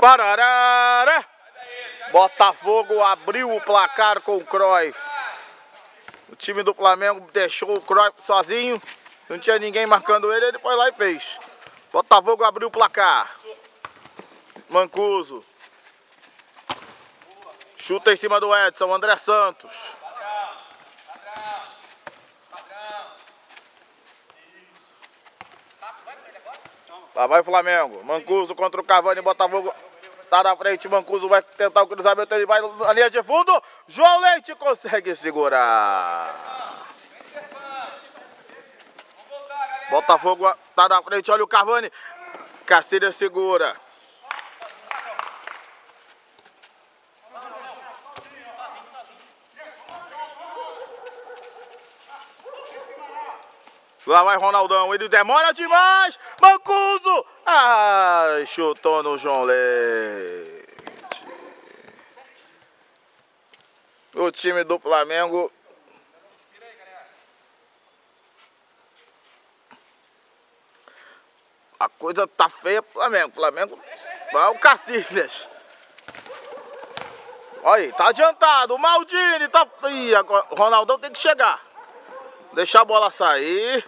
Pararara! Botafogo abriu o placar com o Cruyff. O time do Flamengo deixou o Cruyff sozinho. Não tinha ninguém marcando ele, ele foi lá e fez. Botafogo abriu o placar. Mancuso. Chuta em cima do Edson, André Santos. Lá vai o Flamengo. Mancuso contra o Cavani, Botafogo tá na frente. Mancuso vai tentar o cruzamento, ele vai na linha de fundo. João Leite consegue segurar. Botafogo tá na frente, olha o Cavani. Cacilha segura. Lá vai Ronaldão, ele demora demais. Mancuso! Chutou no João Leite. O time do Flamengo. A coisa tá feia pro Flamengo. Flamengo. Vai o Cacilhas. Olha aí, tá adiantado. O Maldini tá. Ih, agora o Ronaldão tem que chegar. Deixar a bola sair.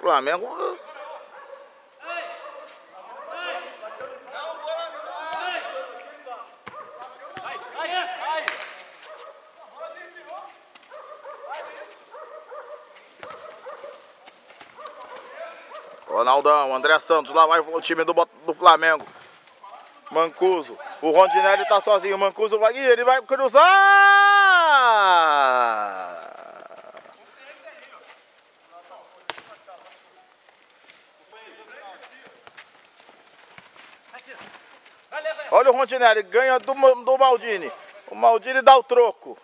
Flamengo. Ronaldão, André Santos, lá vai o time do, do Flamengo. Mancuso. O Rondinelli tá sozinho. Mancuso vai. Ele vai cruzar! Olha o Rondinelli, ganha do, do Maldini. O Maldini dá o troco.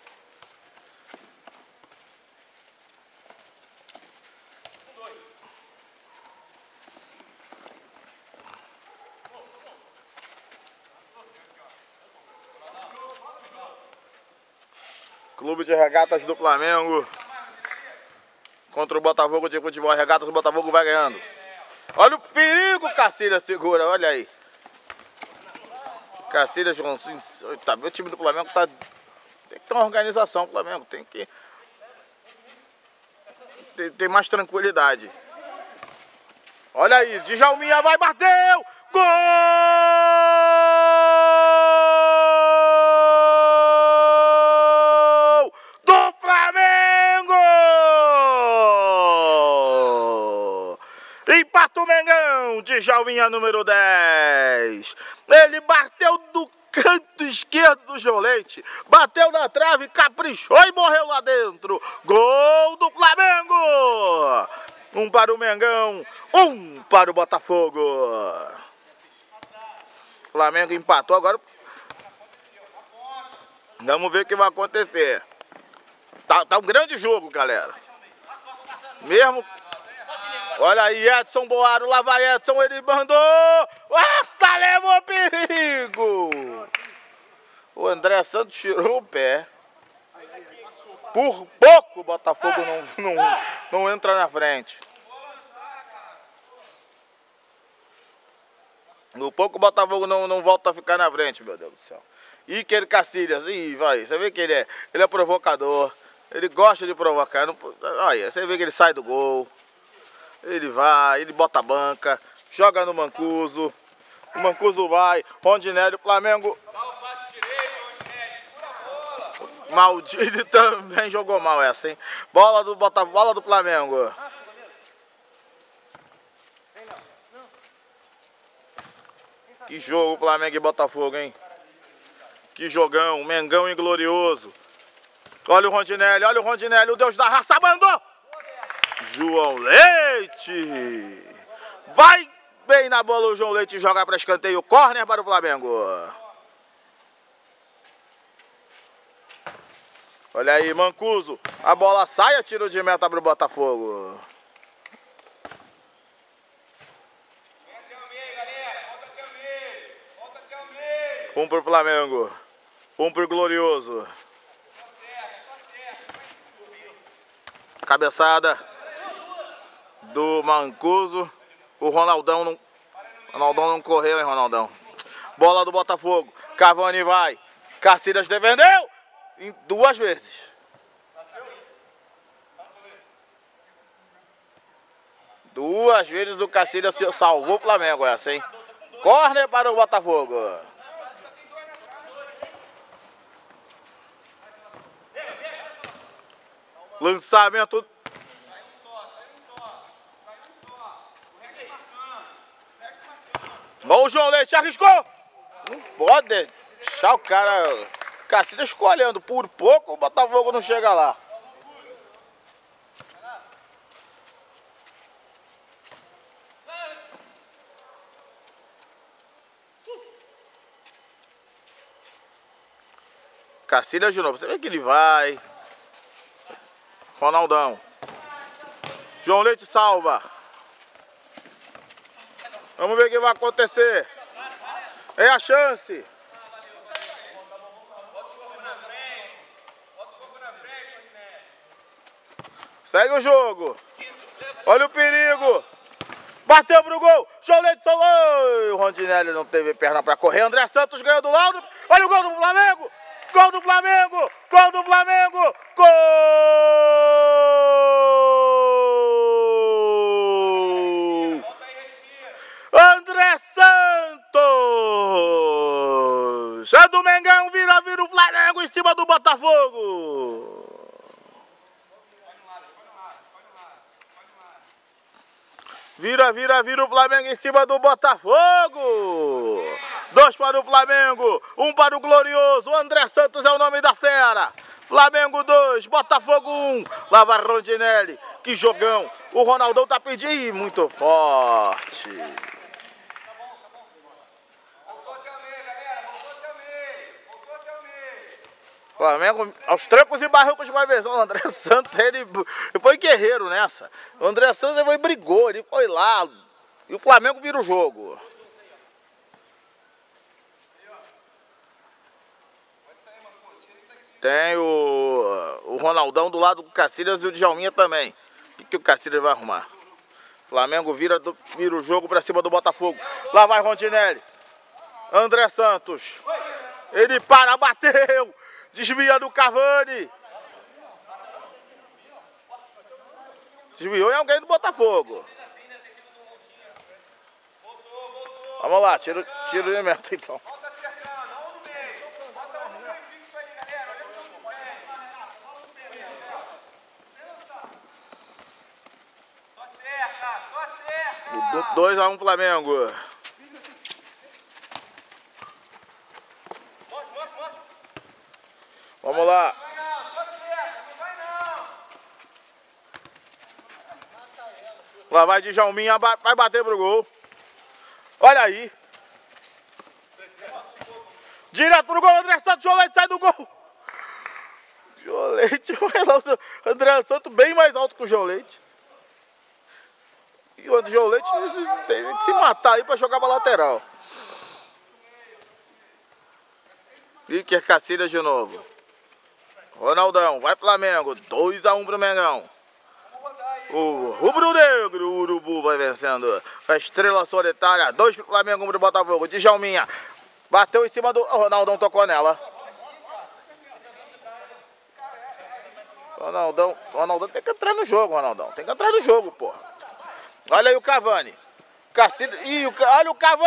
Clube de Regatas do Flamengo contra o Botafogo de futebol. Regatas do Botafogo vai ganhando. Olha o perigo, Cacilha segura, olha aí. Cacilha, Joãozinho. Tá, o time do Flamengo tá. Tem que ter uma organização, Flamengo. Tem que. Ter, ter mais tranquilidade. Olha aí, Djalminha vai, bateu! Gol! Do Flamengo! Empata o Mengão, Djalminha número 10. Ele bateu do canto esquerdo do João Leite, bateu na trave, caprichou e morreu lá dentro. Gol do Flamengo! Um para o Mengão, um para o Botafogo. Flamengo empatou agora. Vamos ver o que vai acontecer. Tá, tá um grande jogo, galera. Mesmo Olha aí, Edson Boaro, lá vai Edson, ele mandou! Nossa, levou perigo! O André Santos tirou o pé. Por pouco o Botafogo não, não, não entra na frente. Por pouco o Botafogo não, não volta a ficar na frente, meu Deus do céu. Iker Cacilhas, ih, vai, você vê que ele é, ele é provocador. Ele gosta de provocar. Não, olha, você vê que ele sai do gol. Ele vai, ele bota a banca, joga no Mancuso. O Mancuso vai, Rondinelli, Flamengo. Maldini também jogou mal essa, hein? Bola do bota bola do Flamengo. Que jogo Flamengo e Botafogo, hein? Que jogão, Mengão e glorioso. Olha o Rondinelli, olha o Rondinelli, o Deus da raça mandou! João Leite. Vai bem na bola o João Leite joga para escanteio. Corner para o Flamengo. Olha aí, Mancuso. A bola sai, tiro de meta para o Botafogo. Um para o Flamengo. Um para o Glorioso. Cabeçada do Mancuso. O Ronaldão não. Ronaldão não correu, hein, Ronaldão? Bola do Botafogo. Cavani vai. Cacilhas defendeu. Em duas vezes. Duas vezes o Cacilhas salvou o Flamengo essa, hein? Corner para o Botafogo. Lançamento. O João Leite, arriscou! Não pode deixar o cara. Cacilha escolhendo. Por pouco o Botafogo não chega lá. Cacilha de novo. Você vê que ele vai. Ronaldão. João Leite salva. Vamos ver o que vai acontecer. É a chance. Segue o jogo. Olha o perigo. Bateu pro gol. João Leite salvou. O Rondinelli não teve perna para correr. André Santos ganhou do lado. Olha o gol do Flamengo. Gol do Flamengo! Gol do Flamengo! Gol! André Santos! É do Mengão, vira, vira o Flamengo em cima do Botafogo! Vira, vira, vira o Flamengo em cima do Botafogo! Dois para o Flamengo, um para o Glorioso. André Santos é o nome da fera. Flamengo 2, Botafogo 1. Um. Lá vai Rondinelli. Que jogão. O Ronaldão tá pedindo muito forte. Flamengo aos trancos e barrancos de uma vez. O André Santos, ele foi guerreiro nessa. O André Santos ele foi, brigou, ele foi lá. E o Flamengo vira o jogo. Tem o, o Ronaldão do lado do Cacilhas e o Djalminha também. O que, o Cacilhas vai arrumar? Flamengo vira, do, vira o jogo pra cima do Botafogo. Lá vai Rondinelli. André Santos. Ele para, bateu. Desvia do Cavani. Desviou em alguém do Botafogo. Vamos lá, tira, tira o elemento então. Do 2 a 1 um, Flamengo. Lá. Lá vai de Jalminha, vai bater pro gol. Olha aí. Direto pro gol, André Santos, Jolete sai do gol. Jolete, André Santos bem mais alto que o Jolete. E o João Leite teve que se matar aí para jogar pra lateral. Iker Cacilhas de novo. Ronaldão, vai Flamengo. 2x1 um pro Mengão. O Rubro Negro, o Urubu vai vencendo. A estrela solitária. 2 pro Flamengo, 1 um pro Botafogo. Djalminha. Bateu em cima do. Ronaldão tocou nela. Ronaldão, Ronaldão tem que entrar no jogo, Ronaldão. Tem que entrar no jogo, porra. Olha aí o Cavani. Cacilho. Ih, o... olha o Cavani!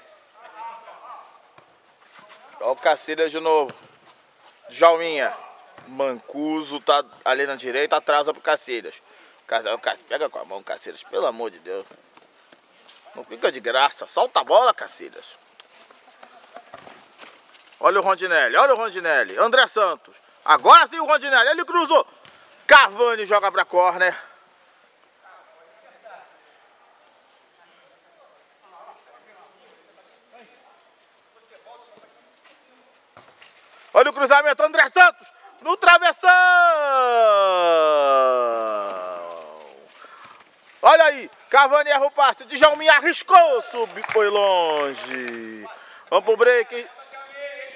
Olha o Cacilhas de novo. Jalminha. Mancuso tá ali na direita, atrasa pro Cacilhas. Pega com a mão, Cacilhas, pelo amor de Deus. Não fica de graça. Solta a bola, Cacilhas. Olha o Rondinelli, olha o Rondinelli. André Santos. Agora sim o Rondinelli. Ele cruzou. Carvani joga pra corner. Olha o cruzamento, André Santos no travessão. Olha aí, Cavani erra o passe, Djalminha arriscou, subiu, foi longe. Vamos pro break.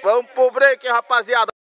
Vamos pro break, rapaziada.